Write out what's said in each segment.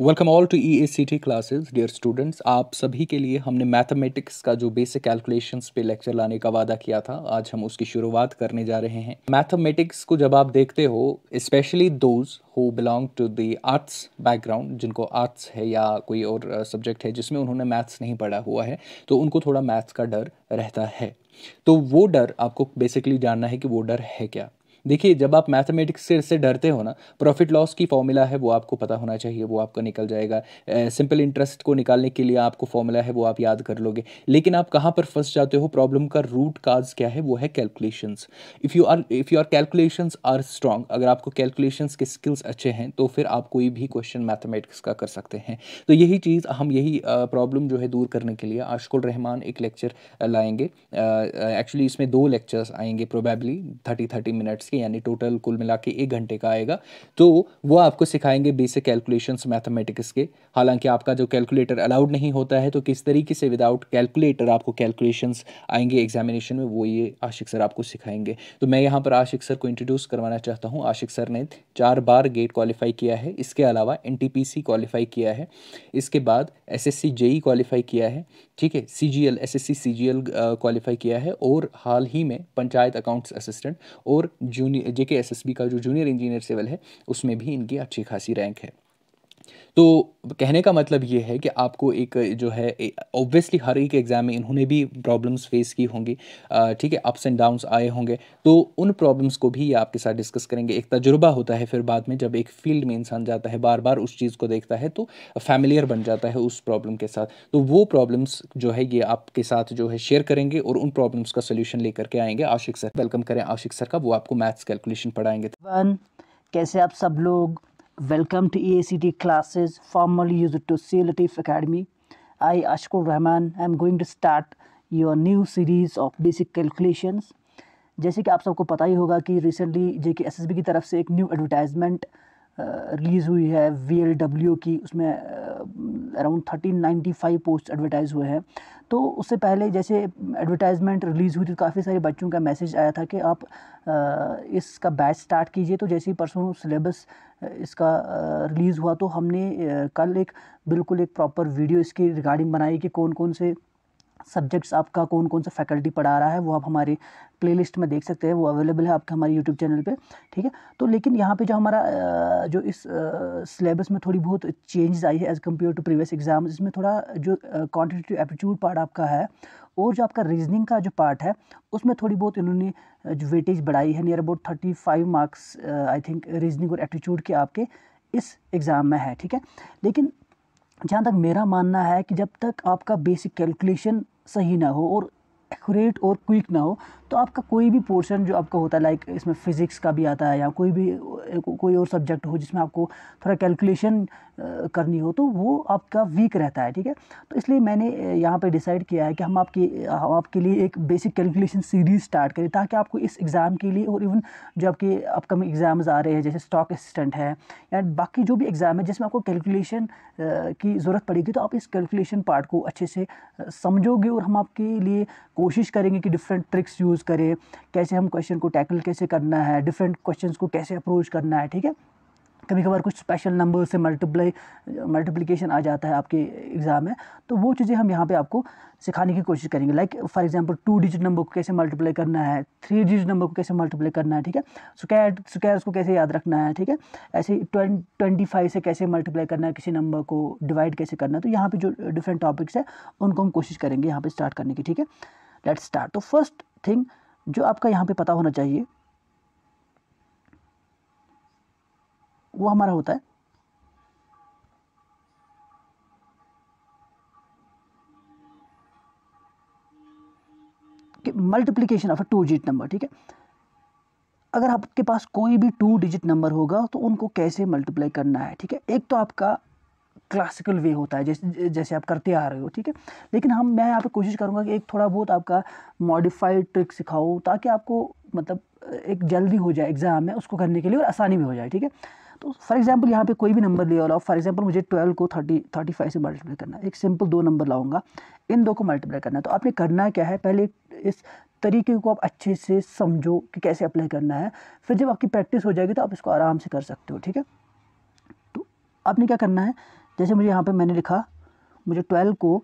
Welcome all to E A C T classes dear students आप सभी के लिए हमने मैथमेटिक्स का जो बेसिक कैलकुलेशंस पे लेक्चर लाने का वादा किया था, आज हम उसकी शुरुआत करने जा रहे हैं। मैथमेटिक्स को जब आप देखते हो specially those who belong to the arts background जिनको आर्ट्स है या कोई और सब्जेक्ट है जिसमें उन्होंने मैथ्स नहीं पढ़ा हुआ है तो उनको थोड़ा मैथ्स का डर रहता है। तो वो डर आपको बेसिकली जानना है कि वो डर है क्या। देखिए जब आप मैथमेटिक्स से, डरते हो ना प्रॉफिट लॉस की फॉर्मूला है वो आपको पता होना चाहिए वो आपका निकल जाएगा। सिंपल इंटरेस्ट को निकालने के लिए आपको फॉर्मूला है वो आप याद कर लोगे। लेकिन आप कहाँ पर फंस जाते हो? प्रॉब्लम का रूट काज क्या है? वो है calculations if you are if your calculations are strong अगर आपको कैलकुलेशंस के स्किल्स अच्छे हैं तो फिर आप कोई भी क्वेश्चन मैथमेटिक्स का कर सकते हैं। तो यही चीज़ हम यही प्रॉब्लम जो है दूर करने के लिए आशकुल रहमान एक लेक्चर लाएँगे। एक्चुअली इसमें दो लेक्चर्स आएँगे प्रोबेबली थर्टी थर्टी मिनट्स के, यानी टोटल कुल मिला के एक घंटे का आएगा। तो वो आपको सिखाएँगे बेसिक कैलकुलेशंस मैथमेटिक्स के। हालाँकि आपका जो कैलकुलेटर अलाउड नहीं होता है तो किस तरीके से विदाउट कैलकुलेटर आपको कैलकुलेशंस आएँगे एग्जामिनेशन में, वो ये आशिक सर आपको सिखाएँगे। तो मैं यहाँ पर आशिक सर को इंट्रोड्यूस करवाना चाहता हूँ। आशिक सर ने चार बार गेट क्वालिफाई किया है। इसके अलावा एन क्वालिफाई किया है। इसके बाद एस एस क्वालिफाई किया है। ठीक है? C G L S S qualify किया है। और हाल ही में पंचायत अकाउंट्स असिस्टेंट और junior J K S S B का जो जूनियर इंजीनियर सिविल है, उसमें भी इनकी अच्छी खासी रैंक है। तो कहने का मतलब ये है कि आपको एक जो है ऑब्वियसली हर एक एग्ज़ाम में इन्होंने भी प्रॉब्लम्स फेस की होंगी। ठीक है अप्स एंड डाउन्स आए होंगे। तो उन प्रॉब्लम्स को भी ये आपके साथ डिस्कस करेंगे। एक तजुर्बा होता है फिर बाद में जब एक फ़ील्ड में इंसान जाता है बार बार उस चीज़ को देखता है तो फैमिलियर बन जाता है उस प्रॉब्लम के साथ। तो वो प्रॉब्लम्स जो है, ये आपके साथ जो है शेयर करेंगे और उन प्रॉब्लम्स का सोल्यूशन लेकर के आएँगे। आशिक सर वेलकम करें। आशिक सर का वो आपको मैथ्स कैलकुलेशन पढ़ाएँगे। कैसे आप सब लोग Welcome to EACT classes formerly used to CLTIF Academy. I, Ashkur Rahman, am going to start your new series of basic calculations. जैसे कि आप सबको पता ही होगा कि रिसेंटली जे के एस की तरफ़ से एक न्यू एडवर्टाइजमेंट रिलीज़ हुई है वी एल डब्ल्यू की उसमें around thirteen ninety five post advertise हुए हैं। तो उससे पहले जैसे एडवर्टाइजमेंट रिलीज़ हुई थी तो काफ़ी सारे बच्चों का मैसेज आया था कि आप इसका बैच स्टार्ट कीजिए। तो जैसे ही परसों सिलेबस इसका रिलीज़ हुआ तो हमने कल एक, बिल्कुल एक प्रॉपर वीडियो इसकी रिगार्डिंग बनाई कि कौन कौन से सब्जेक्ट्स आपका कौन कौन सा फैकल्टी पढ़ा रहा है, वो आप हमारी प्लेलिस्ट में देख सकते हैं, वो अवेलेबल है आपके हमारे यूट्यूब चैनल पे, ठीक है? तो लेकिन यहाँ पे जो हमारा जो इस सिलेबस में थोड़ी बहुत चेंजेस आई है as compare to previous exam इसमें थोड़ा जो क्वान्टिटेटिव एप्टीट्यूड पार्ट आपका है, और जो आपका रीजनिंग का जो पार्ट है, उसमें थोड़ी बहुत इन्होंने जो वेटेज बढ़ाई है near about thirty five marks I think reasoning और एप्टीट्यूड के आपके इस एग्ज़ाम में है, ठीक है? लेकिन जहाँ तक मेरा मानना है कि जब तक आपका बेसिक कैलकुलेशन सही ना हो और एक्यूरेट और क्विक ना हो तो आपका कोई भी पोर्शन जो आपका होता है लाइक इसमें फ़िज़िक्स का भी आता है या कोई भी, कोई और सब्जेक्ट हो जिसमें आपको थोड़ा कैलकुलेशन करनी हो तो वो आपका वीक रहता है, ठीक है? तो इसलिए मैंने यहाँ पे डिसाइड किया है कि हम आपकी, हम आपके लिए एक बेसिक कैलकुलेशन सीरीज़ स्टार्ट करें, ताकि आपको इस एग्ज़ाम के लिए और इवन जो आपके अपकमिंग एग्ज़ाम्स आ रहे हैं, जैसे स्टॉक असिस्टेंट है, या बाकी जो भी एग्ज़ाम है, जिसमें आपको कैलकुलेशन की ज़रूरत पड़ेगी तो आप इस कैलकुलेशन पार्ट को अच्छे से समझोगे और हम आपके लिए कोशिश करेंगे कि डिफरेंट ट्रिक्स यूज़ करें, कैसे हम क्वेश्चन को टैकल कैसे करना है डिफरेंट क्वेश्चन को कैसे अप्रोच करना है, ठीक है? कभी कभार कुछ स्पेशल नंबर से मल्टीप्लाई मल्टीप्लिकेशन आ जाता है आपके एग्ज़ाम में तो वो चीज़ें हम यहाँ पे आपको सिखाने की कोशिश करेंगे। Like for example two digit number को कैसे मल्टीप्लाई करना है थ्री डिजिट नंबर को कैसे मल्टीप्लाई करना है, ठीक है? स्क्वायर स्क्वायर को कैसे याद रखना है, ठीक है? ऐसे ट्वेंटी फाइव से कैसे मल्टीप्लाई करना है, किसी नंबर को डिवाइड कैसे करना है तो यहाँ पर जो डिफरेंट टॉपिक्स है, उनको हम कोशिश करेंगे यहाँ पर स्टार्ट करने की, ठीक है? लेट स्टार्ट तो फ़र्स्ट थिंग जो आपका यहाँ पे पता होना चाहिए वो हमारा होता है। Multiplication of a two digit number ठीक है? अगर आपके पास कोई भी टू डिजिट नंबर होगा तो उनको कैसे मल्टीप्लाई करना है, ठीक है? एक तो आपका क्लासिकल वे होता है, जैसे जैसे आप करते आ रहे हो, ठीक है? लेकिन हम, मैं यहाँ पे कोशिश करूँगा कि एक थोड़ा बहुत आपका मॉडिफाइड ट्रिक सिखाऊँ ताकि आपको मतलब एक जल्दी हो जाए एग्ज़ाम में, उसको करने के लिए और आसानी भी हो जाए, ठीक है? तो फॉर एग्जांपल यहाँ पे कोई भी नंबर लिया और फॉर एग्जांपल मुझे ट्वेल्व को थर्टी थर्टी फाइव से मल्टीप्लाई करना है, एक सिंपल दो नंबर लाऊँगा, इन दो को मल्टीप्लाई करना है। तो आपने करना क्या है? पहले इस तरीके को आप अच्छे से समझो कि कैसे अप्लाई करना है, फिर जब आपकी प्रैक्टिस हो जाएगी तो आप इसको आराम से कर सकते हो, ठीक है? तो आपने क्या करना है? जैसे मुझे यहाँ पर मैंने लिखा, मुझे ट्वेल्व को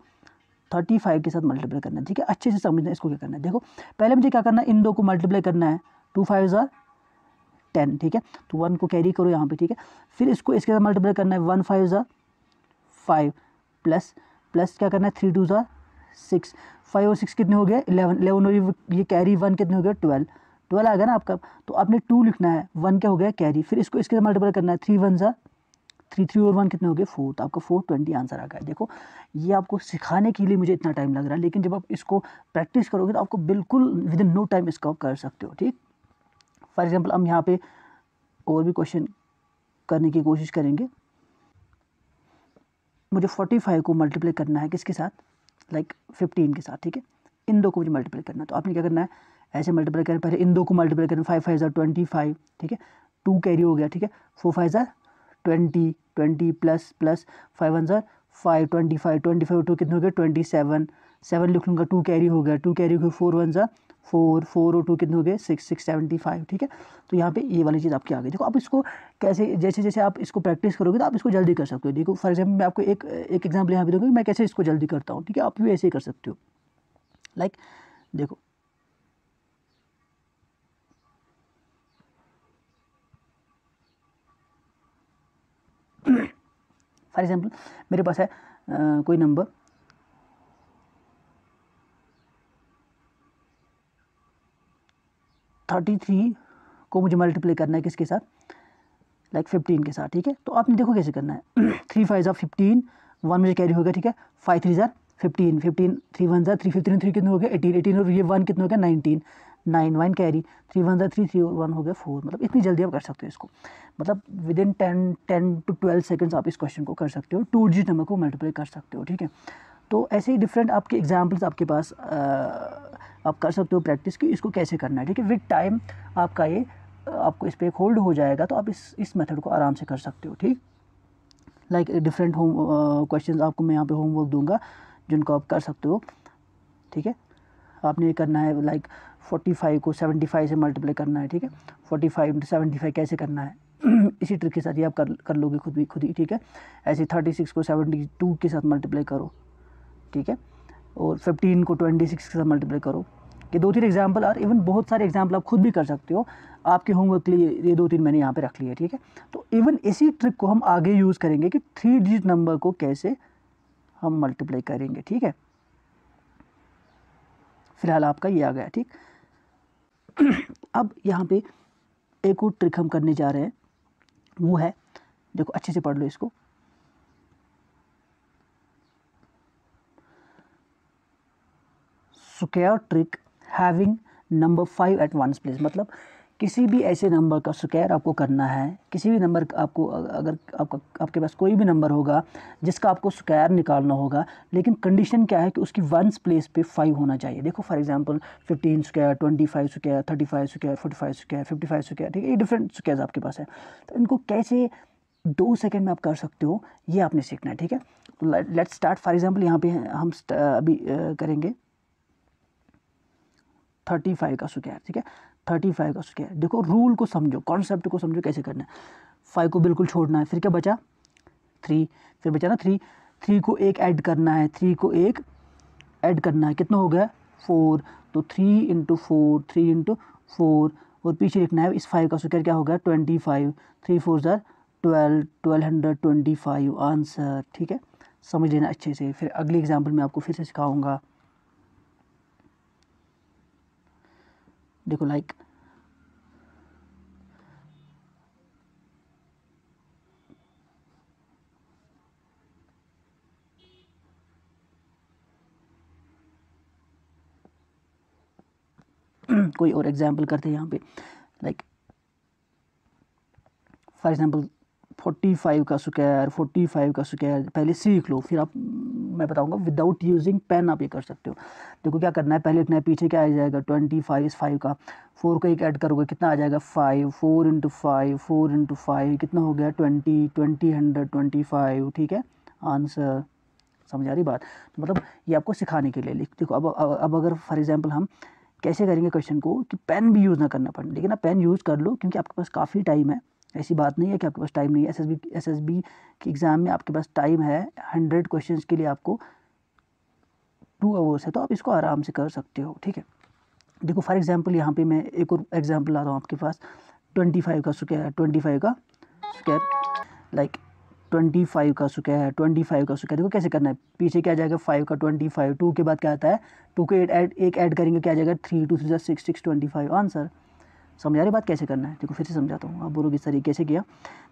थर्टी फाइव के साथ मल्टीप्लाई करना है, ठीक है? अच्छे से समझना इसको क्या करना है। देखो, पहले मुझे क्या करना है? इन दो को मल्टीप्लाई करना है। टू फाइव ज़ार टेन, ठीक है? तो वन को कैरी करो यहाँ पे, ठीक है? फिर इसको, इसके साथ मल्टीप्लाई करना है वन फाइव ज़ार फाइव प्लस प्लस क्या करना है? थ्री टू ज़ार सिक्स। फाइव और सिक्स कितने हो गए? इलेवन इलेवन और ये कैरी वन कितने हो गए? ट्वेल्व। ट्वेल्व आ गया ना आपका? तो आपने टू लिखना है, वन क्या हो गया? कैरी फिर इसको, इसके साथ मल्टीप्लाई करना है, थ्री वन ज़ार थ्री थ्री और वन कितने हो गए? फोर। तो आपका फोर ट्वेंटी आंसर आ गया। देखो, ये आपको सिखाने के लिए मुझे इतना टाइम लग रहा है, लेकिन जब आप इसको प्रैक्टिस करोगे तो आपको बिल्कुल विद इन नो टाइम इसका आप कर सकते हो, ठीक? फॉर एग्ज़ाम्पल हम यहाँ पे और भी क्वेश्चन करने की कोशिश करेंगे। मुझे फोर्टी फाइव को मल्टीप्लाई करना है किसके साथ? लाइक like फिफ्टीन के साथ, ठीक है? इन दो को मुझे मल्टीप्लाई करना है। तो आपने क्या करना है? ऐसे मल्टीप्लाई करना पहले इन दो को मल्टीप्लाई करना फाइव फाइव ज़ार ट्वेंटी फाइव ठीक है? टू कैरी हो गया, ठीक है? फोर फाइव ज़ार twenty twenty plus plus five one ज़ार five twenty five twenty five two कितने हो गए? ट्वेंटी सेवन सेवन लिख लूँगा टू कैरी हो गया टू कैरी हो फोर वन ज़ार फोर फोर और टू कितने हो गए? सिक्स सिक्स सेवेंटी फाइव ठीक है? तो यहाँ पे ये वाली चीज़ आपकी आ गई। देखो आप इसको कैसे जैसे जैसे आप इसको प्रैक्टिस करोगे तो आप इसको जल्दी कर सकते हो। देखो फॉर एग्ज़ाम्पल मैं आपको एक एक एग्ज़ाम्पल यहाँ पे दूँगा मैं कैसे इसको जल्दी करता हूँ ठीक है? आप भी ऐसे ही कर सकते हो। लाइक like, देखो। फॉर एग्ज़ाम्पल मेरे पास है आ, कोई नंबर थर्टी थ्री को मुझे मल्टीप्लाई करना है किसके साथ? लाइक फिफ्टीन के साथ ठीक है? तो आपने देखो कैसे करना है। थ्री फाइव ज़ा फिफ्टीन वन मुझे कैरी होगा ठीक है? फाइव थ्री ज़ार फिफ्टीन फिफ्टीन थ्री वन ज़ार थ्री फिफ्टीन थ्री कितने हो गए? एटीन एटीन और ये वन कितने हो गया nineteen nine one carry three one ज़ा थ्री थ्री और वन हो गया फोर मतलब इतनी जल्दी आप कर सकते हो इसको। मतलब within ten ten to twelve seconds आप इस क्वेश्चन को कर सकते हो टू डिजिट नंबर को मल्टीप्लाई कर सकते हो ठीक है? तो ऐसे ही डिफरेंट आपके एग्जाम्पल्स आपके पास आ, आप कर सकते हो प्रैक्टिस की इसको कैसे करना है, ठीक है? विद टाइम आपका ये, आपको इस पर एक होल्ड हो जाएगा तो आप इस इस मेथड को आराम से कर सकते हो, ठीक? लाइक डिफरेंट होम क्वेश्चन आपको मैं यहाँ पे होमवर्क दूँगा, जिनको आप कर सकते हो, ठीक है? आपने ये करना है लाइक फोर्टी फाइव को सेवेंटी फाइव से मल्टीप्लाई करना है, ठीक है? Forty five into seventy five कैसे करना है? इसी ट्रिक के साथ ही आप कर कर लोगे खुद भी, खुद ही, ठीक है? ऐसे थर्टी सिक्स को सेवेंटी टू के साथ मल्टीप्लाई करो, ठीक है? और फिफ्टीन को ट्वेंटी सिक्स के साथ मल्टीप्लाई करो ये दो तीन एग्ज़ाम्पल और इवन बहुत सारे एग्ज़ाम्पल आप खुद भी कर सकते हो। आपके होमवर्क के लिए ये दो तीन मैंने यहाँ पे रख लिया ठीक है? तो इवन इसी ट्रिक को हम आगे यूज़ करेंगे कि थ्री डिजिट नंबर को कैसे हम मल्टीप्लाई करेंगे, ठीक है? फ़िलहाल आपका ये आ गया, ठीक? अब यहाँ पे एक और ट्रिक हम करने जा रहे हैं। वो है, देखो, अच्छे से पढ़ लो इसको। Square trick having number five at one place मतलब किसी भी ऐसे नंबर का स्क्वायर आपको करना है, किसी भी नंबर आपको अगर आपका, आपके पास कोई भी नंबर होगा, जिसका आपको स्क्वायर निकालना होगा, लेकिन कंडीशन क्या है कि उसकी वंस प्लेस पे फाइव होना चाहिए। देखो for example fifteen square twenty five square thirty five square forty five square fifty five square ठीक है, ये डिफरेंट स्क्वायर आपके पास है। तो इनको कैसे दो सेकेंड में आप कर सकते हो, ये आपने सीखना है, ठीक है? तो लेट स्टार्ट फॉर एग्ज़ाम्पल यहाँ पे हम अभी करेंगे। थर्टी फाइव का स्क्वायर ठीक है? थर्टी फाइव का स्क्वायर देखो रूल को समझो कॉन्सेप्ट को समझो, कैसे करना है। फाइव को बिल्कुल छोड़ना है, फिर क्या बचा? थ्री फिर बचा ना थ्री थ्री को एक ऐड करना है थ्री को एक ऐड करना है। कितना हो गया? फोर तो three into four three into four और पीछे लिखना है, इस फाइव का स्क्वायर क्या हो गया? ट्वेंटी फाइव थ्री फोर ज़ार twelve twelve hundred twenty five answer, ठीक है? समझ लेना अच्छे से। फिर अगली एग्ज़ाम्पल में आपको फिर से सिखाऊँगा। देखो लाइक कोई और एग्जांपल करते हैं यहाँ पे। Like for example forty five का स्क्वायर, फोर्टी फाइव का स्क्वायर, पहले सीख लो, फिर आप, मैं बताऊँगा विदाउट यूजिंग पेन आप ये कर सकते हो। देखो क्या करना है, पहले लिखना है पीछे क्या आ जाएगा ट्वेंटी फाइव इस फाइव का। फोर का एक ऐड करोगे, कितना आ जाएगा five four into five four into five कितना हो गया twenty twenty hundred twenty five ठीक है? आंसर समझ आ रही बात? तो मतलब ये आपको सिखाने के लिए लिख देखो अब अब अगर फॉर एग्ज़ाम्पल हम कैसे करेंगे क्वेश्चन को कि पेन भी यूज़ ना करना पड़े। लेकिन आप पेन यूज़ कर लो, क्योंकि आपके पास काफ़ी टाइम है। ऐसी बात नहीं है कि आपके पास टाइम नहीं है। S S B S S B के एग्ज़ाम में आपके पास टाइम है हंड्रेड क्वेश्चन के लिए आपको टू आवर्स है तो आप इसको आराम से कर सकते हो, ठीक है? देखो फॉर एग्जांपल यहाँ पे मैं एक और एग्जांपल ला रहा हूँ आपके पास। ट्वेंटी फाइव का स्क्वायर ट्वेंटी फाइव का स्क्वायर लाइक ट्वेंटी फाइव का स्क्वायर ट्वेंटी फाइव का स्क्वायर देखो, कैसे करना है? पीछे क्या जाएगा? फाइव का ट्वेंटी फाइव टू के बाद क्या आता है? टू के एट ऐड एक ऐड करेंगे, क्या जाएगा? Three two three six six twenty five answer? समझा रही बात कैसे करना है? देखो, फिर से समझाता हूँ। आप बोलोगे सर ये कैसे किया।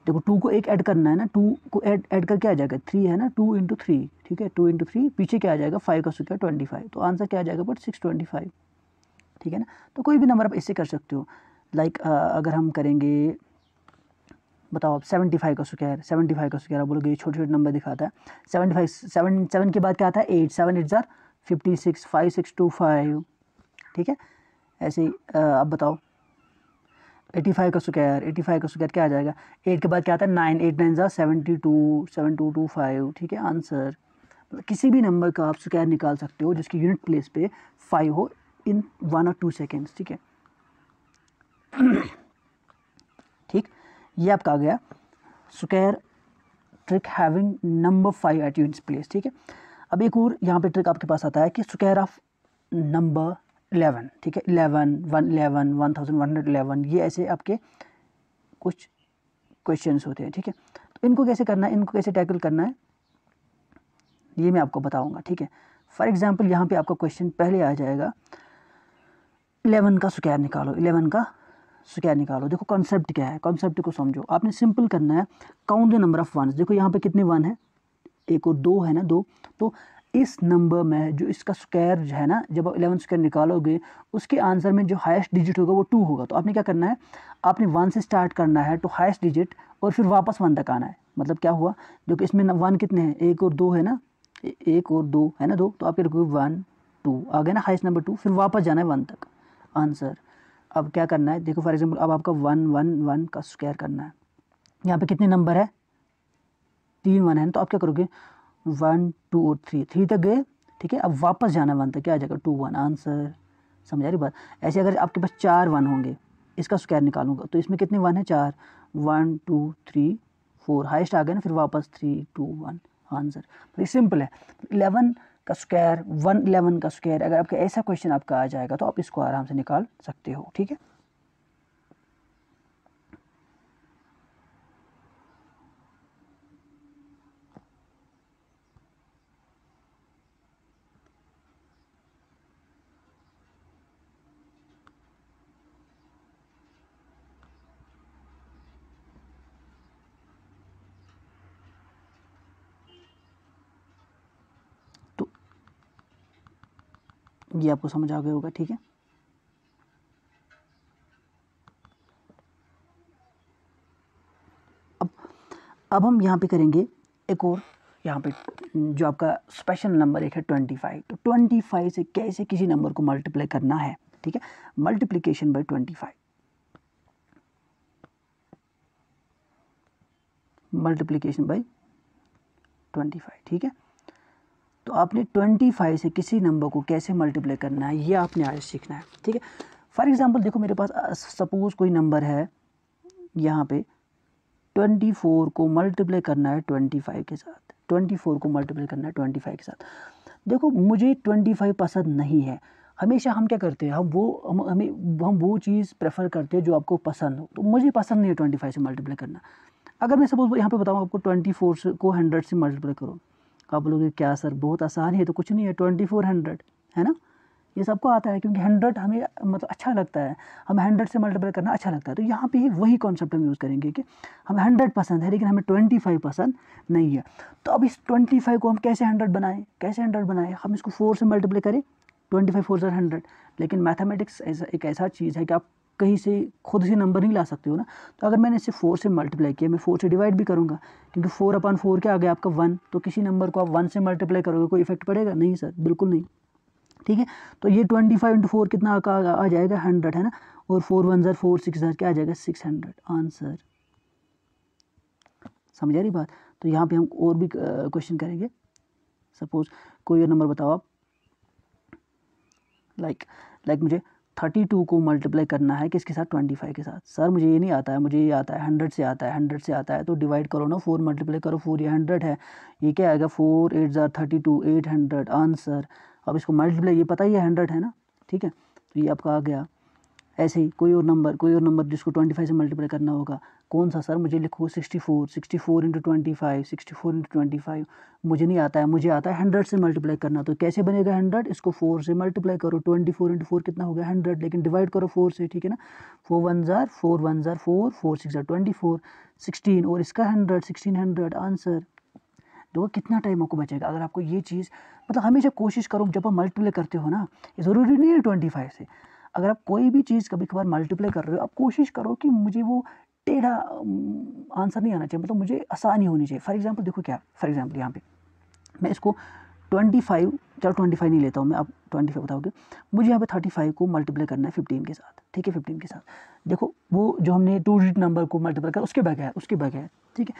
देखो टू को एक ऐड करना है ना टू को ऐड ऐड करके आ जाएगा। थ्री है ना टू इंटू थ्री ठीक है? टू इंटू थ्री पीछे क्या आ जाएगा? फाइव का स्क्वायर ट्वेंटी फाइव तो आंसर क्या आ जाएगा? बट सिक्स ट्वेंटी फाइव ठीक है ना? तो कोई भी नंबर आप इससे कर सकते हो। लाइक अगर हम करेंगे, बताओ आप सेवेंटी फाइव का स्क्वायर सेवेंटी फाइव का स्क्वायर आप बोलोगे छोटे छोटे नंबर दिखाता है। सेवेंटी फाइव सेवन सेवन के बाद क्या आता है? एट सेवन एट ज़ार fifty six five six two five ठीक है? ऐसे ही आप बताओ। एटी फाइव का स्क्वायर एटी फाइव का स्क्वायर क्या आ जाएगा? एट के बाद क्या आता है? नाइन, एट, नाइन ज़ा seventy two seven two two five, ठीक है, आंसर। मतलब किसी भी नंबर का आप स्क्वायर निकाल सकते हो जिसकी यूनिट प्लेस पे फाइव हो इन वन और टू सेकेंड्स ठीक है? ठीक, ये आपका आ गया square trick having number five at unit place ठीक है? अब एक और यहाँ पे ट्रिक आपके पास आता है कि स्क्वायर ऑफ़ नंबर इलेवन, ठीक है? Eleven, one eleven, one thousand one hundred eleven, ये ऐसे आपके कुछ क्वेश्चन होते हैं, ठीक है? तो इनको कैसे करना है? इनको कैसे टैकल करना है? ये मैं आपको बताऊँगा, ठीक है? फॉर एग्जांपल यहाँ पे आपका क्वेश्चन पहले आ जाएगा। इलेवन का स्क्वायर निकालो, इलेवन का स्क्वायर निकालो। देखो कॉन्सेप्ट क्या है? कॉन्सेप्ट को समझो। आपने सिंपल करना है। Count the number of one देखो, यहाँ पे कितने वन है? एक और दो है ना, दो। तो इस नंबर में जो इसका स्क्वायर है ना, जब आप इलेवन स्क्वायर निकालोगे, उसके आंसर में जो हाईएस्ट डिजिट होगा वो टू होगा। तो आपने क्या करना है? आपने वन से स्टार्ट करना है तो हाईएस्ट डिजिट और फिर वापस वन तक आना है। मतलब क्या हुआ? जो कि इसमें वन कितने हैं? एक और दो है ना? एक और दो है ना दो? तो आप रखोगे वन टू आ गया ना हाइस्ट नंबर टू फिर वापस जाना है वन तक। आंसर अब क्या करना है? देखो फॉर एग्ज़ाम्पल अब आपका वन वन वन का स्क्वायर करना है। यहाँ पे कितने नंबर है? तीन वन है तो आप क्या करोगे? वन, टू और थ्री थ्री तक गए, ठीक है? अब वापस जाना वन तक, क्या आ जाएगा? Two, one, answer. समझा रही बात? ऐसे अगर आपके पास चार वन होंगे, इसका स्क्वायर निकालूँगा तो इसमें कितने वन है? चार। One, two, three, four. Highest आ गया ना, फिर वापस थ्री, टू, वन, आंसर। तो सिंपल है। इलेवन का स्क्वायर, वन इलेवन का स्क्वायर, अगर आपका ऐसा क्वेश्चन आपका आ जाएगा तो आप इसको आराम से निकाल सकते हो, ठीक है? ये आपको समझ आ गया होगा, ठीक है? अब अब हम यहाँ पे करेंगे एक और, यहाँ पे, जो आपका स्पेशल नंबर एक है ट्वेंटी फाइव तो ट्वेंटी फाइव से कैसे किसी नंबर को मल्टीप्लाई करना है, ठीक है? Multiplication by twenty five multiplication by twenty five ठीक है? तो आपने ट्वेंटी फाइव से किसी नंबर को कैसे मल्टीप्लाई करना है, ये आपने आज सीखना है, ठीक है? फॉर एग्ज़ाम्पल देखो मेरे पास सपोज़ कोई नंबर है यहाँ पे ट्वेंटी फोर को मल्टीप्लाई करना है ट्वेंटी फाइव के साथ ट्वेंटी फोर को मल्टीप्लाई करना है ट्वेंटी फाइव के साथ। देखो, मुझे ट्वेंटी फाइव पसंद नहीं है, हमेशा हम क्या करते हैं, हम वो, हम, हमें, हम वो चीज़ प्रेफर करते हैं जो आपको पसंद हो तो मुझे पसंद नहीं है ट्वेंटी फाइव से मल्टीप्लाई करना। अगर मैं सपोज़ यहाँ पे बताऊँ आपको ट्वेंटी फोर को हंड्रेड से मल्टीप्लाई करो आप बोलोगे क्या सर? बहुत आसान है तो कुछ नहीं है ट्वेंटी फोर हंड्रेड है ना? ये सबको आता है क्योंकि हंड्रेड हमें मतलब अच्छा लगता है। हमें हंड्रेड से मल्टीप्लाई करना अच्छा लगता है। तो यहाँ पे वही कॉन्सेप्ट हम यूज़ करेंगे कि हमें हंड्रेड पसंद है, लेकिन हमें ट्वेंटी फाइव पसंद नहीं है। तो अब इस ट्वेंटी फाइव को हम कैसे हंड्रेड बनाएँ? कैसे हंड्रेड बनाएँ? हम इसको फोर से मल्टीप्लाई करें twenty five four sir hundred लेकिन मैथमेटिक्स ऐसा, एक ऐसा चीज़ है कि आप कहीं से खुद से नंबर नहीं ला सकते हो ना तो अगर मैंने इसे फोर से मल्टीप्लाई किया मैं फोर से डिवाइड भी करूँगा क्योंकि फोर अपन फोर क्या आ गया आपका वन तो किसी नंबर को आप वन से मल्टीप्लाई करोगे कोई इफ़ेक्ट पड़ेगा? नहीं सर बिल्कुल नहीं। ठीक है? तो ये ट्वेंटी फाइव इंटू फोर कितना आ, आ जाएगा? हंड्रेड है ना? और फोर वन ज़र फोर सिक्स ज़र क्या आ जाएगा? सिक्स हंड्रेड आंसर समझ आ रही बात? तो यहाँ पे हम और भी क्वेश्चन करेंगे। सपोज़ कोई और नंबर बताओ आप। लाइक लाइक मुझे थर्टी टू को मल्टीप्लाई करना है किसके साथ? ट्वेंटी फाइव के साथ। सर मुझे ये नहीं आता है, मुझे ये आता है हंड्रेड से आता है हंड्रेड से आता है तो डिवाइड करो ना फोर मल्टीप्लाई करो फोर ये हंड्रेड है। ये क्या आएगा? फोर एट ज़ार thirty two eight hundred answer अब इसको मल्टीप्लाई ये पता ही है हंड्रेड है ना? ठीक है? तो ये आपका आ गया। ऐसे ही कोई और नंबर कोई और नंबर जिसको ट्वेंटी फाइव से मल्टीप्लाई करना होगा। कौन सा सर मुझे लिखो sixty four sixty four into twenty five sixty four into twenty five मुझे नहीं आता है, मुझे आता है हंड्रेड से मल्टीप्लाई करना। तो कैसे बनेगा हंड्रेड इसको फोर से मल्टीप्लाई करो। ट्वेंटी फोर इंटू फोर कितना हो गया हंड्रेड लेकिन डिवाइड करो फोर से, ठीक है ना? फोर वन ज़ार फोर वन ज़ार फोर फोर सिक्स ज़ार ट्वेंटी फोर सिक्सटीन और इसका हंड्रेड सिक्सटीन हंड्रेड आंसर देखो कितना टाइम आपको बचेगा। अगर आपको ये चीज़ मतलब हमेशा कोशिश करो जब आप मल्टीप्लाई करते हो ना, ये ज़रूरी नहीं है ट्वेंटी फाइव से। अगर आप कोई भी चीज़ कभी कभार मल्टीप्लाई कर रहे हो, आप कोशिश करो कि मुझे वो टेढ़ा आंसर नहीं आना चाहिए। मतलब मुझे आसानी होनी चाहिए। फॉर एग्जांपल देखो क्या फॉर एग्जांपल यहाँ पे। मैं इसको ट्वेंटी फाइव चलो ट्वेंटी फाइव नहीं लेता हूँ मैं अब ट्वेंटी फाइव बताओगे। मुझे यहाँ पे थर्टी फाइव को मल्टीप्लाई करना है फिफ्टीन के साथ। ठीक है फिफ्टीन के साथ। देखो, वो जो हमने टू डिजिट नंबर को मल्टीप्लाई कर, उसके बगैर उसके बगैर, ठीक है?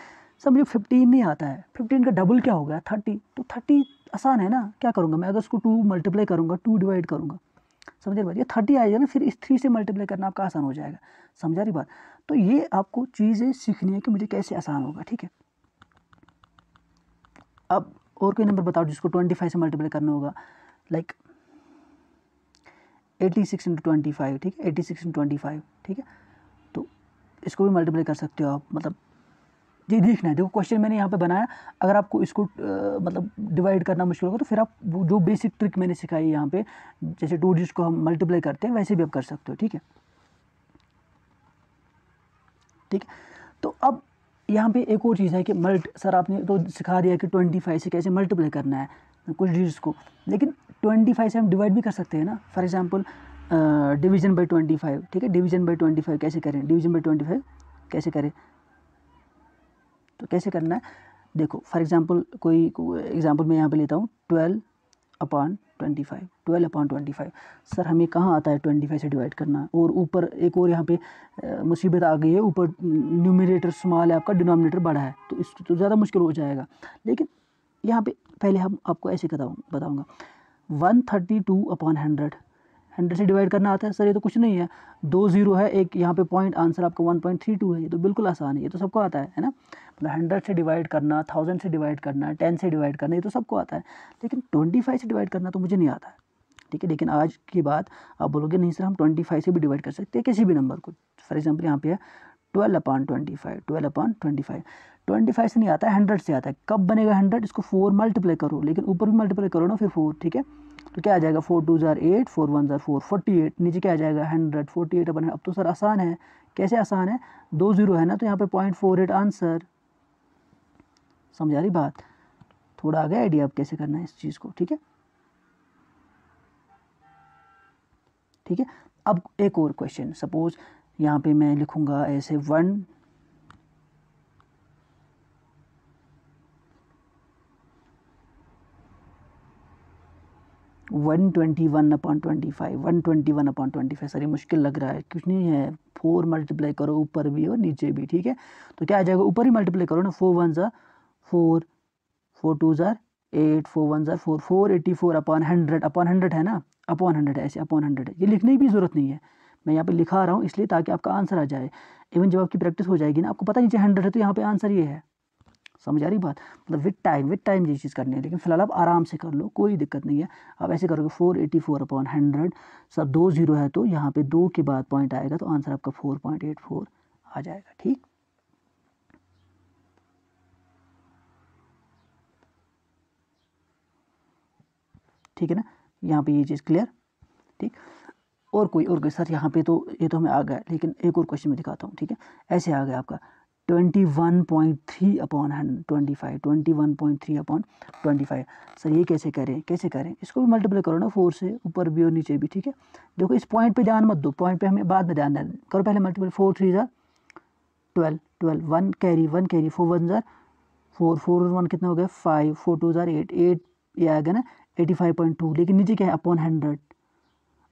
सर मुझे फिफ्टीन नहीं आता है। फिफ्टीन का डबल क्या हो गया? थर्टी तो थर्टी आसान है ना? क्या करूँगा मैं? अगर उसको टू मल्टीप्लाई करूँगा टू डिवाइड करूँगा। समझ रही बात ये थर्टी आएगा ना, फिर इस थ्री से मल्टीप्लाई करना आपका आसान हो जाएगा। समझा रही बात? तो ये आपको चीज़ें सीखनी है कि मुझे कैसे आसान होगा, ठीक है? अब और कोई नंबर बताओ जिसको ट्वेंटी फाइव से मल्टीप्लाई करना होगा। Like eighty six into twenty five ठीक है? Eighty six into twenty five ठीक है? तो इसको भी मल्टीप्लाई कर सकते हो आप मतलब ये देखना है देखो क्वेश्चन मैंने यहाँ पे बनाया। अगर आपको इसको आ, मतलब डिवाइड करना मुश्किल होगा तो फिर आप जो बेसिक ट्रिक मैंने सिखाई यहाँ पे जैसे टू डिजिट को हम मल्टीप्लाई करते हैं वैसे भी आप कर सकते हो ठीक है? ठीक है? तो अब यहाँ पे एक और चीज़ है कि मल्ट सर आपने तो सिखा दिया कि ट्वेंटी फाइव से कैसे मल्टीप्लाई करना है कुछ डिजिट्स को लेकिन ट्वेंटी फाइव से हम डिवाइड भी कर सकते हैं ना। For example division by twenty five ठीक है? डिवीज़न बाई ट्वेंटी फाइव कैसे करें? डिवीज़न बाई ट्वेंटी फाइव कैसे करें? तो कैसे करना है? देखो फॉर एग्जांपल कोई एग्जांपल मैं यहाँ पे लेता हूँ twelve upon twenty five twelve upon twenty five sir हमें कहाँ आता है ट्वेंटी फाइव से डिवाइड करना? और ऊपर एक और यहाँ पे मुसीबत आ गई है, ऊपर न्यूमिनेटर स्मॉल है, आपका डिनोमिनेटर बड़ा है तो इस तो ज़्यादा मुश्किल हो जाएगा। लेकिन यहाँ पे पहले हम आपको ऐसे बताऊँ बताऊँगा। One thirty two upon hundred hundred से डिवाइड करना आता है। सर ये तो कुछ नहीं है। दो ज़ीरो है, एक यहाँ पे पॉइंट आंसर आपका वन पॉइंट थ्री टू है, ये तो बिल्कुल आसान है, ये तो सबको आता है है ना? हंड्रेड से डिवाइड करना, थाउज़ेंड से डिवाइड करना, टेन से डिवाइड करना, ये तो सबको आता है। लेकिन ट्वेंटी फाइव से डिवाइड करना तो मुझे नहीं आता है। ठीक है, लेकिन आज की बात आप बोलोगे, नहीं सर, हम ट्वेंटी फाइव से भी डिवाइड कर सकते हैं किसी भी नंबर को। फॉर एग्ज़ाम्पल यहाँ पे है twelve upon twenty five, twelve upon twenty five. Twenty five से नहीं आता है, हंड्रेड से आता है। कब बनेगा हंड्रेड? इसको फोर मल्टीप्लाई करो, लेकिन ऊपर भी मल्टीप्लाई करो ना फिर फोर, ठीक है? तो क्या आ जाएगा? फोर टू ज़ार एट, फोर वन ज़ार फोर, फोर्टी एट। नीचे क्या आ जाएगा? हंड्रेड, फोर्टी एट अपन अब तो सर आसान है। कैसे आसान है? दो ज़ीरो है ना तो यहाँ पे पॉइंट फोर एट आंसर समझा रही बात? थोड़ा आ गया आइडिया अब कैसे करना है इस चीज़ को, ठीक है? ठीक है? अब एक और क्वेश्चन सपोज़ यहाँ पे मैं लिखूँगा ऐसे one one twenty one upon twenty five one twenty one upon twenty five sir मुश्किल लग रहा है। कुछ नहीं है। फोर मल्टीप्लाई करो ऊपर भी और नीचे भी, ठीक है? तो क्या आ जाएगा? ऊपर ही मल्टीप्लाई करो ना। फोर वन ज़ा फोर फोर टू ज़ार, एट, फोर वन ज़ार, four four eighty four upon hundred upon hundred है ना? अपॉन हंड्रेड है ऐसे, अपॉन हंड्रेड है। ये लिखने की भी ज़रूरत नहीं है। मैं यहाँ पे लिखा रहा हूँ इसलिए ताकि आपका आंसर आ जाए। इवन जब आपकी प्रैक्टिस हो जाएगी ना, आपको पता नीचे हंड्रेड है तो यहाँ पे आंसर ये है। समझ आ रही बात? मतलब विद टाइम विद टाइम ये चीज़ करनी है, लेकिन फ़िलहाल आप आराम से कर लो, कोई दिक्कत नहीं है। आप ऐसे करोगे four eighty four upon hundred सब दो ज़ीरो है तो यहाँ पे दो के बाद पॉइंट आएगा तो आंसर आपका फोर पॉइंट एट फोर आ जाएगा, ठीक? ठीक है ना? यहाँ पे ये चीज़ क्लियर ठीक? और कोई और कोई, सर यहाँ पे तो ये तो हमें आ गया, लेकिन एक और क्वेश्चन में दिखाता हूँ, ठीक है? ऐसे आ गया आपका twenty one point three upon hundred twenty five twenty one point three upon twenty five sir ये कैसे करें कैसे करें? इसको भी मल्टीप्लाई करो ना फोर से ऊपर भी और नीचे भी, ठीक है? देखो, इस पॉइंट पे ध्यान मत दो पॉइंट पे हमें बाद में ध्यान दें करो पहले मल्टीप्लाई फोर थ्री ज़ार twelve twelve one carry one carry four one ज़ार फोर फोर वन कितना हो गया? फाइव फोर टू ज़ार एट एट ये आ गया ना? एटी फाइव पॉइंट टू लेकिन नीचे क्या है? अपॉन हंड्रेड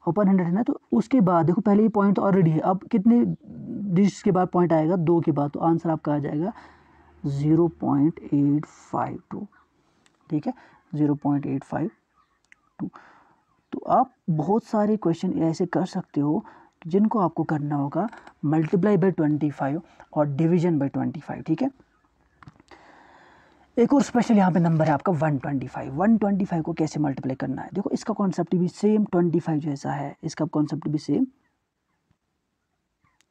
ओपन हंड्रेड है ना? तो उसके बाद, देखो पहले ये पॉइंट ऑलरेडी है। अब कितने डिजिट्स के बाद पॉइंट आएगा? दो के बाद। तो आंसर आपका आ जाएगा zero point eight five two ठीक है? Zero point eight five two तो आप बहुत सारे क्वेश्चन ऐसे कर सकते हो जिनको आपको करना होगा। मल्टीप्लाई बाई ट्वेंटी फाइव और डिवीज़न बाई ट्वेंटी फाइव ठीक है? एक और स्पेशल यहाँ पे नंबर है आपका 125 125 को कैसे मल्टीप्लाई करना है? देखो, इसका कॉन्सेप्ट भी सेम 25 जैसा है। इसका कॉन्सेप्ट भी सेम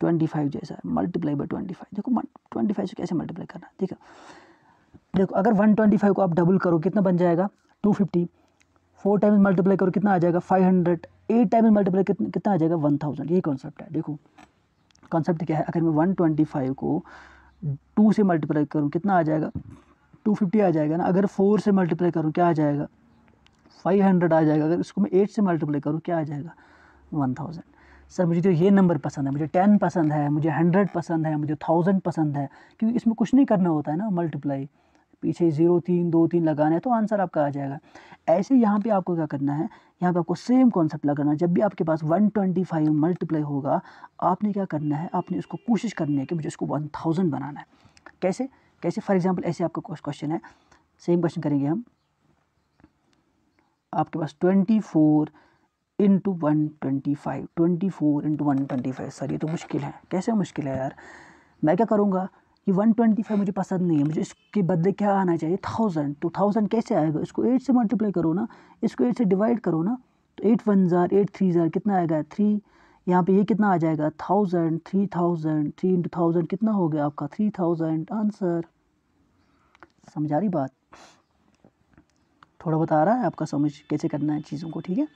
25 जैसा है। मल्टीप्लाई बाई 25 देखो 25 से कैसे मल्टीप्लाई करना है? ठीक है। देखो, अगर 125 को आप डबल करो, कितना बन जाएगा? 250 फोर टाइम्स मल्टीप्लाई करो, कितना आ जाएगा? 500 एट टाइम्स मल्टीप्लाई कितना कितना आ जाएगा? 1000 यही कॉन्सेप्ट है। देखो कॉन्सेप्ट क्या है? अगर मैं 125 को टू से मल्टीप्लाई करूँ, कितना आ जाएगा? टू फिफ्टी आ जाएगा ना, अगर फोर से मल्टीप्लाई करूँ, क्या आ जाएगा? फाइव हंड्रेड आ जाएगा। अगर इसको मैं एट से मल्टीप्लाई करूँ, क्या आ जाएगा? One thousand. सर, मुझे तो ये नंबर पसंद है, मुझे टेन पसंद है, मुझे हंड्रेड पसंद है, मुझे थाउज़ेंड पसंद है, क्योंकि इसमें कुछ नहीं करना होता है ना मल्टीप्लाई पीछे ज़ीरो तीन, दो, तीन लगाना है तो आंसर आपका आ जाएगा। ऐसे यहाँ पे आपको क्या करना है, यहाँ पे आपको सेम कॉन्सेप्ट लगाना है। जब भी आपके पास 125 मल्टीप्लाई होगा, आपने क्या करना है, आपने उसको कोशिश करनी है कि मुझे उसको 1000 बनाना है। कैसे? कैसे फॉर एग्जांपल ऐसे आपका क्वेश्चन है। सेम क्वेश्चन करेंगे हम। आपके पास twenty four into one twenty five twenty four into one twenty five sir, ये तो मुश्किल है। कैसे मुश्किल है यार? मैं क्या करूँगा? ये वन ट्वेंटी फाइव मुझे पसंद नहीं है। मुझे इसके बदले क्या आना चाहिए? थाउज़ेंड तो थाउज़ेंड कैसे आएगा? इसको एट से मल्टीप्लाई करो ना। इसको एट से डिवाइड करो ना। तो एट वन ज़ार एट थ्री ज़ार कितना आएगा? थ्री यहाँ पे ये कितना आ जाएगा? Thousand three thousand three into thousand कितना हो गया आपका? थ्री थाउज़ेंड आंसर समझ रही बात? थोड़ा बता रहा है आपका समझ कैसे करना है चीज़ों को, ठीक है?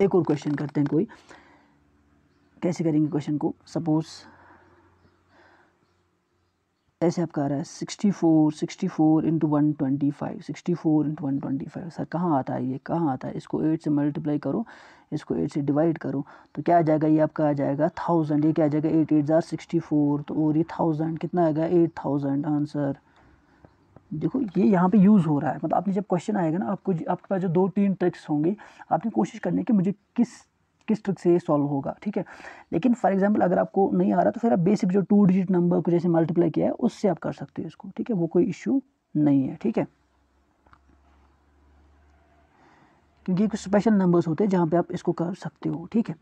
एक और क्वेश्चन करते हैं कोई। कैसे करेंगे क्वेश्चन को? सपोज़ ऐसे आपका आ रहा है sixty four sixty four into one twenty five sixty four into one twenty five sir, कहाँ आता है ये? कहाँ आता है? इसको एट से मल्टीप्लाई करो, इसको एट से डिवाइड करो तो क्या आ जाएगा? ये आपका आ जाएगा थाउज़ेंड ये क्या आ जाएगा? एट एट ज़ार सिक्सटी फोर तो और ये थाउज़ेंड कितना आएगा एट थाउज़ेंड आंसर देखो, ये यहाँ पे यूज़ हो रहा है। मतलब आपने जब क्वेश्चन आएगा ना, आपको आपके पास जो दो तीन ट्रिक्स होंगी, आपने कोशिश करनी है कि मुझे किस किस ट्रिक से ये सॉल्व होगा, ठीक है? लेकिन फॉर एग्जांपल अगर आपको नहीं आ रहा तो फिर आप बेसिक जो टू डिजिट नंबर को जैसे मल्टीप्लाई किया है, उससे आप कर सकते हो इसको, ठीक है? वो कोई इश्यू नहीं है, ठीक है? क्योंकि कुछ स्पेशल नंबर्स होते हैं जहाँ पे आप इसको कर सकते हो, ठीक है?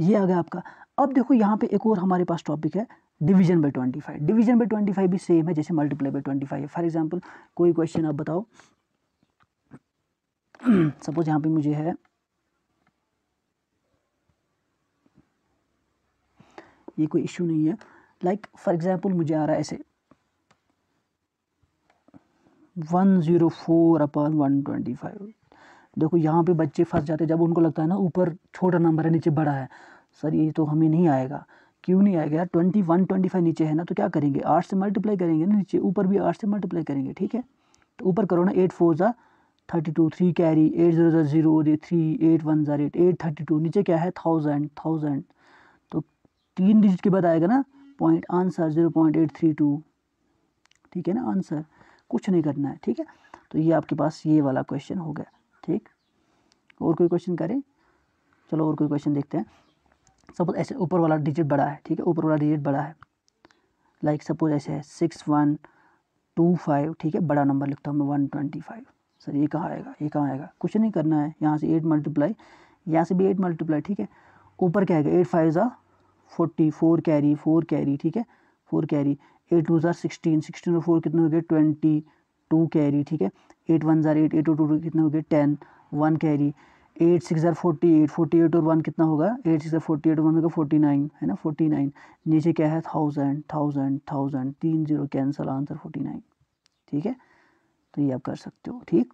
ये आ गया आपका। अब देखो, यहाँ पे एक और हमारे पास टॉपिक है division by twenty five division by twenty five भी सेम है, जैसे multiply by twenty five for example कोई क्वेश्चन आप बताओ। सपोज़ यहाँ पे मुझे है ये कोई इशू नहीं है। लाइक फॉर एग्ज़ाम्पल मुझे आ रहा है ऐसे। One zero four upon one twenty five देखो, यहाँ पे बच्चे फंस जाते जब उनको लगता है ना, ऊपर छोटा नंबर है, नीचे बड़ा है। सर, ये तो हमें नहीं आएगा। क्यों नहीं आएगा यार? ट्वेंटी वन ट्वेंटी फाइव नीचे है ना तो क्या करेंगे? आठ से मल्टीप्लाई करेंगे ना नीचे। ऊपर भी आठ से मल्टीप्लाई करेंगे, ठीक है? तो ऊपर करो ना एट फोर ज़ा thirty two three carry eight zero ज़ा ज़ीरो थ्री एट वन ज़ार एट एट थर्टी टू नीचे क्या है? थाउज़ेंड थाउज़ेंड तीन डिजिट के बाद आएगा ना? Point answer zero point eight three two ठीक है ना? आंसर कुछ नहीं करना है ठीक है? तो ये आपके पास ये वाला क्वेश्चन हो गया ठीक? और कोई क्वेश्चन करें? चलो और कोई क्वेश्चन देखते हैं। सपोज़ ऐसे ऊपर वाला डिजिट बड़ा है ठीक है? ऊपर वाला डिजिट बड़ा है। लाइक like, सपोज़ ऐसे है सिक्स वन टू फाइव ठीक है? बड़ा नंबर लिखता हूँ मैं वन ट्वेंटी फाइव सर ये कहाँ आएगा? ये कहाँ आएगा? कुछ नहीं करना है यहाँ से एट मल्टीप्लाई यहाँ से भी एट मल्टीप्लाई ठीक है? ऊपर क्या आएगा? एट फाइव ज़ा forty four carry four carry, ठीक है? Four carry. एट टू ज़ार सिक्सटीन सिक्सटीन और फोर कितने हो गए? ट्वेंटी टू कैरी, ठीक है? एट वन ज़ार एट एट टू टू कितने हो गए? Ten, one carry. Eight six ज़ार फोर्टी एट फोर्टी एट और वन कितना होगा? एट सिक्स फोर्टी एट और वन होगा फोर्टी नाइन, है ना? Forty nine. नीचे क्या है? Thousand thousand thousand. तीन zero, cancel answer forty nine, ठीक है? तो ये आप कर सकते हो, ठीक?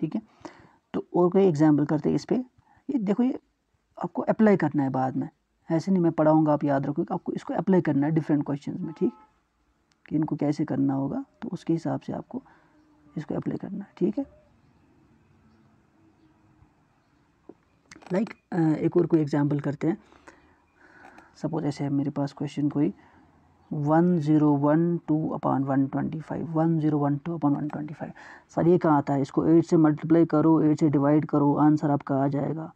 ठीक है? तो और कोई एग्ज़ाम्पल करते हैं इस पर ये देखो ये आपको अप्लाई करना है बाद में। ऐसे नहीं मैं पढ़ाऊँगा आप याद रखो आपको इसको अप्लाई करना है डिफरेंट क्वेश्चन में ठीक? कि इनको कैसे करना होगा तो उसके हिसाब से आपको इसको अप्लाई करना है ठीक है? लाइक like, एक और कोई एग्जांपल करते हैं। सपोज़ ऐसे है मेरे पास क्वेश्चन कोई one zero one two upon one twenty five, one zero one two upon one twenty five. Sir, ये कहाँ आता है? इसको एट से मल्टीप्लाई करो, एट से डिवाइड करो आंसर आपका आ जाएगा।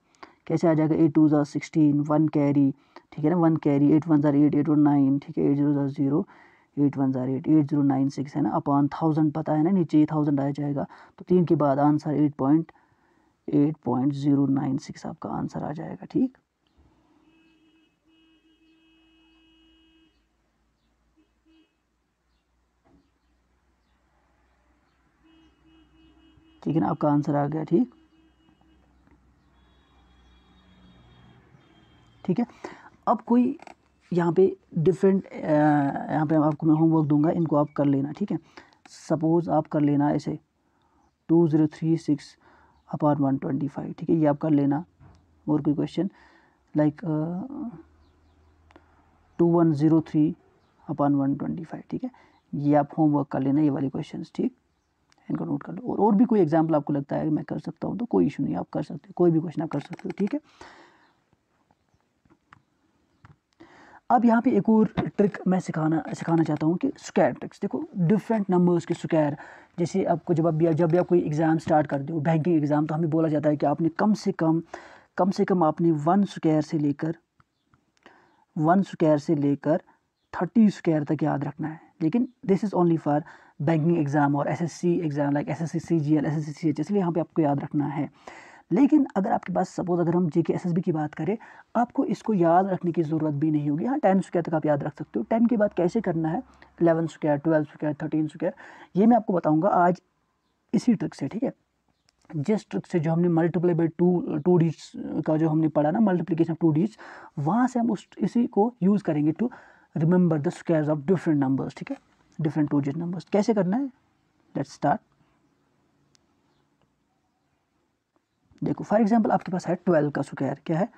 कैसे आ जाएगा? एट टू ज़ा सिक्सटीन, वन कैरी ठीक है ना? वन कैरी एट वन ज़ार एट एट वन नाइन, ठीक है? एट ज़ीरो ज़ार ज़ीरो, एट वन ज़ार eight eight zero nine six, है ना? अपॉन थाउज़ेंड पता है ना? नीचे ये थाउज़ेंड आ जाएगा। तो तीन के बाद answer eight point eight point zero nine six आपका आंसर आ जाएगा, ठीक? ठीक है ना? आपका आंसर आ गया, ठीक? ठीक है? अब कोई यहाँ पे डिफरेंट यहाँ पे आपको मैं होमवर्क दूँगा, इनको आप कर लेना, ठीक है? सपोज़ आप कर लेना ऐसे two zero three six upon one twenty five ठीक है? ये आप कर लेना, और कोई question like two one zero three upon one twenty five ठीक है? ये आप होमवर्क कर लेना, ये वाले क्वेश्चन ठीक? इनको नोट कर लो। और और भी कोई एग्ज़ाम्पल आपको लगता है, मैं कर सकता हूँ तो कोई इशू नहीं, आप कर सकते कोई भी क्वेश्चन आप कर सकते हो, ठीक है? अब यहाँ पे एक और ट्रिक मैं सिखाना सिखाना चाहता हूँ कि स्क्वायर ट्रिक्स देखो डिफरेंट नंबर्स के स्क्वायर जैसे आपको जब आप जब भी आप कोई एग्ज़ाम स्टार्ट कर दो बैंकिंग एग्ज़ाम तो हमें बोला जाता है कि आपने कम से कम कम से कम आपने वन स्क्वायर से लेकर वन स्क्वायर से लेकर थर्टी स्क्वायर तक याद रखना है। लेकिन this is only for banking exam और SSC exam like SSC CGL SSC CH इसलिए यहाँ पे आपको याद रखना है। लेकिन अगर आपके पास सपोज़ अगर हम जे के एस की बात करें, आपको इसको याद रखने की ज़रूरत भी नहीं होगी। हाँ टेन स्क्वायर तक आप याद रख सकते हो। टेन के बाद कैसे करना है? Eleven square twelve square thirteen square ये मैं आपको बताऊँगा आज इसी ट्रिक से, ठीक है? जिस ट्रिक से जो हमने multiply by two two digits का जो हमने पढ़ा ना मल्टीप्लीकेशन ऑफ़ टू डीज वहाँ से हम उस, इसी को यूज़ करेंगे to remember the squares of different numbers ठीक है? डिफरेंट टू डिजिट नंबर्स कैसे करना है? लेट्स स्टार्ट देखो फॉर एग्ज़ाम्पल आपके पास है ट्वेल्व का स्क्वायर क्या है?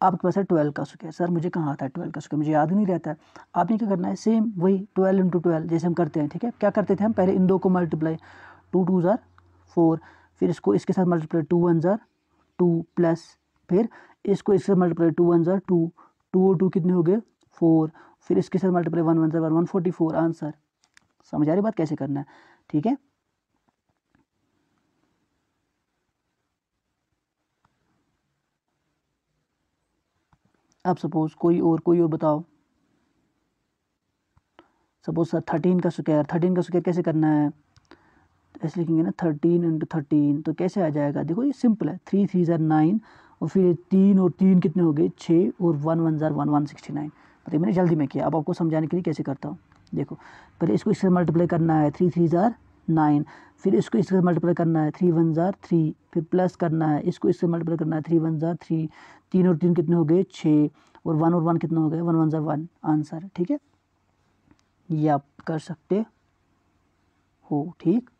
आपके पास है ट्वेल्व का स्क्वायर सर मुझे कहाँ आता है ट्वेल्व का स्क्वायर मुझे याद नहीं रहता है। आपने क्या करना है? सेम वही ट्वेल्व इंटू ट्वेल्व जैसे हम करते हैं, ठीक है? क्या करते थे हम? पहले इन दो को मल्टीप्लाई टू टू ज़ार फोर फिर इसको, इसके साथ मल्टीप्लाई टू वन ज़ार टू प्लस फिर इसको, इसके साथ मल्टीप्लाई टू वन ज़ार टू टू और टू कितने हो गए? फोर फिर इसके साथ मल्टीप्लाई वन वन ज़ार one one forty four answer समझ आ रही बात कैसे करना है? ठीक है? अब सपोज़ कोई और कोई और बताओ। सपोज़ सर थर्टीन का स्क्वायर थर्टीन का स्क्वायर कैसे करना है? ऐसे लिखेंगे ना थर्टीन इंटू थर्टीन तो कैसे आ जाएगा? देखो, ये सिंपल है। थ्री थ्री ज़ार नाइन और फिर तीन और तीन कितने हो गए? छः और वन वन ज़ार वन वन सिक्सटी नाइन मतलब मैंने जल्दी में किया। अब आपको समझाने के लिए कैसे करता हूँ? देखो, पहले इसको इससे मल्टीप्लाई करना है। थ्री थ्री ज़ार नाइन फिर इसको इससे मल्टीप्लाई करना है। थ्री वन ज़ार थ्री फिर प्लस करना है। इसको इससे मल्टीप्लाई करना है। थ्री वन ज़ार थ्री तीन और तीन कितने हो गए? छः। और वन और वन कितने हो गए? वन वन ज़ार वन आंसर ठीक है? ये आप कर सकते हो। ठीक?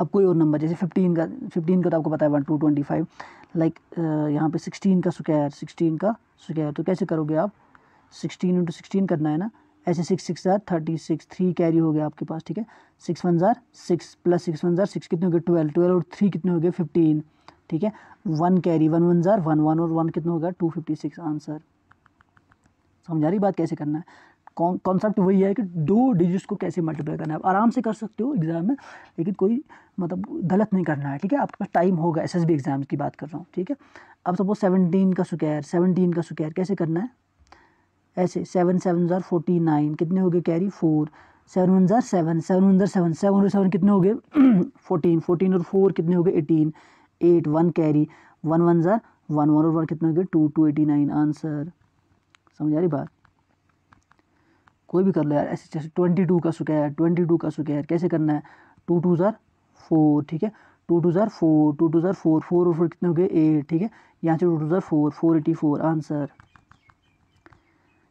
अब कोई और नंबर जैसे फिफ्टीन का फिफ्टीन का तो आपको पता है one two twenty five like यहाँ पे सिक्सटीन का स्क्वायर सिक्सटीन का स्क्वायर तो कैसे करोगे आप? सिक्सटीन इंटू सिक्सटीन करना है ना? ऐसे सिक्स सिक्स ज़ार थर्टी सिक्स थ्री कैरी हो गया आपके पास, ठीक है? सिक्स वन ज़ार सिक्स प्लस सिक्स वन ज़ार सिक्स कितने हो गए? ट्वेल्व ट्वेल्व और थ्री कितने हो गए? फिफ्टीन ठीक है? वन कैरी वन वन ज़ार वन वन और वन कितना हो गया? टू फिफ्टी सिक्स आंसर समझा रही बात? कैसे करना है? कॉन्सेप्ट वही है कि दो डिजिट्स को कैसे मल्टीप्लाई करना है। आप आराम से कर सकते हो एग्ज़ाम में, लेकिन कोई मतलब गलत नहीं करना है, ठीक है? आपके पास टाइम होगा एस एस बी एग्ज़ाम की बात कर रहा हूँ, ठीक है? अब सपोज़ सेवनटीन का स्क्वायर सेवनटीन का स्क्वायर कैसे करना है? ऐसे सेवन सेवन ज़ार फोर्टी नाइन कितने हो गए कैरी फोर सेवन वन ज़ार सेवन सेवन वन ज़ार सेवन सेवन और सेवन कितने हो गए? फोर्टीन फोर्टीन और फोर कितने हो गए? Eighteen eight one carry one one ज़ार वन वन और वन कितने हो गए? Two two eighty nine answer समझ आ रही बात? कोई भी कर लो यार, ऐसे जैसे ट्वेंटी टू का स्क्वायर ट्वेंटी टू का स्क्वायर कैसे करना है? टू टू ज़ार फोर ठीक है? टू टू ज़ार फोर टू टू ज़ार फोर फोर और फोर कितने हो गए? एट ठीक है? यहाँ से टू टू ज़ार four four eighty four answer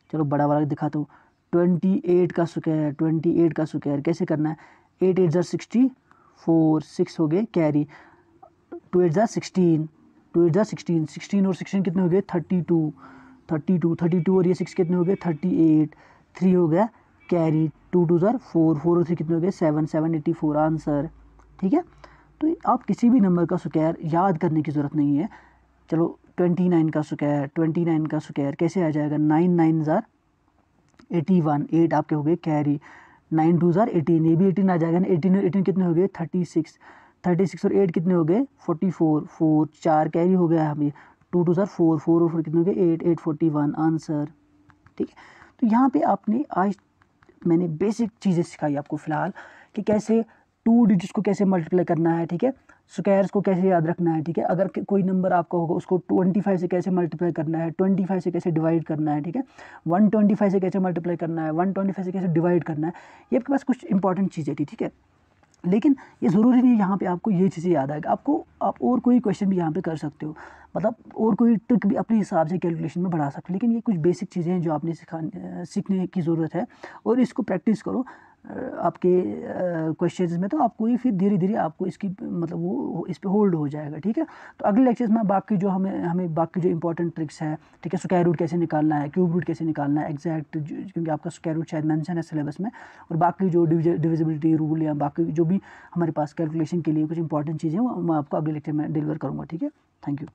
चलो बड़ा वाला दिखाता हूँ। ट्वेंटी एट का स्क्वायर ट्वेंटी एट का स्क्वायर कैसे करना है? एट एट ज़ार सिक्सटी फोर सिक्स हो गए कैरी टू एट ज़ा सिक्सटीन टू एट ज़ा सिक्सटीन सिक्सटीन और सिक्सटीन कितने हो गए? Thirty two thirty two thirty two और ये सिक्स कितने हो गए? थर्टी एट थ्री हो गया. कैरी टू टू ज़र फोर फोर और थ्री कितने हो गए? Seven seven eighty four answer ठीक है? तो आप किसी भी नंबर का स्क्वायर याद करने की ज़रूरत नहीं है. चलो ट्वेंटी नाइन का स्क्वायर ट्वेंटी नाइन का स्क्वायर कैसे आ जाएगा? नाइन नाइन ज़ार एटी वन एट आपके हो गए. कैरी नाइन टू ज़ार एटीन ये भी एटीन आ जाएगा ना? एटीन और एटीन कितने हो गए? थर्टी सिक्स थर्टी सिक्स और एट कितने हो गए? फोर्टी फोर फोर चार कैरी हो गया हमें. टू टू ज़ार फोर फोर और फोर कितने हो गए? Eight eight forty one answer ठीक है? तो यहाँ पे आपने आज मैंने बेसिक चीज़ें सिखाई आपको फ़िलहाल कि कैसे टू डिजिट्स को कैसे मल्टीप्लाई करना है, ठीक है? स्क्वायर्स को कैसे याद रखना है, ठीक है? अगर कोई नंबर आपका होगा, उसको ट्वेंटी फाइव से कैसे मल्टीप्लाई करना है ट्वेंटी फाइव से कैसे डिवाइड करना है, ठीक है? वन ट्वेंटी फाइव से कैसे मल्टीप्लाई करना है वन ट्वेंटी फाइव से कैसे डिवाइड करना है, ये आपके पास कुछ इंपॉर्टेंट चीज़ें थी, ठीक है? लेकिन ये ज़रूरी नहीं यहाँ पे आपको ये चीज़ें याद आएगा। आपको, आप और कोई क्वेश्चन भी यहाँ पे कर सकते हो। मतलब और कोई ट्रिक भी अपने हिसाब से कैलकुलेशन में बढ़ा सकते हो। लेकिन ये कुछ बेसिक चीज़ें हैं जो आपने सिखा सीखने की ज़रूरत है। और इसको प्रैक्टिस करो। आपके क्वेश्चन में तो आपको ये फिर धीरे धीरे आपको इसकी मतलब वो इस पर होल्ड हो जाएगा, ठीक है? तो अगले लेक्चर्स में बाकी जो हमें हमें बाकी जो इंपॉर्टेंट ट्रिक्स है, ठीक है स्क्वायर रूट कैसे निकालना है क्यूब रूट कैसे निकालना है एग्जैक्ट क्योंकि आपका स्क्वायर रूट शायद मैंशन है सिलेबस में, और बाकी जो डिविजिबिलिटी रूल या बाकी जो भी हमारे पास कैलकुलेशन के लिए कुछ इंपॉर्टेंट चीज़ें वो मैं आपको अगले लेक्चर में डिलीवर करूँगा, ठीक है? Thank you